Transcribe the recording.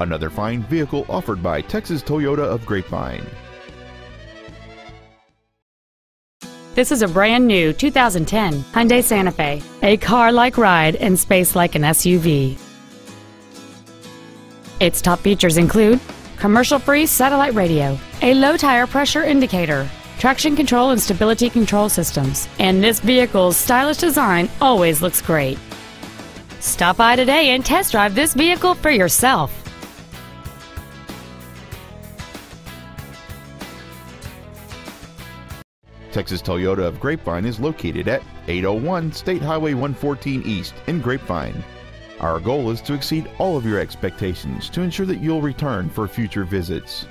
Another fine vehicle offered by Texas Toyota of Grapevine. This is a brand new 2010 Hyundai Santa Fe, a car-like ride and space like an SUV. Its top features include commercial-free satellite radio, a low tire pressure indicator, traction control and stability control systems, and this vehicle's stylish design always looks great. Stop by today and test drive this vehicle for yourself. Texas Toyota of Grapevine is located at 801 State Highway 114 East in Grapevine. Our goal is to exceed all of your expectations to ensure that you'll return for future visits.